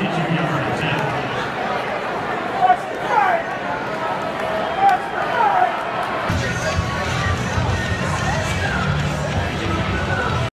Teaching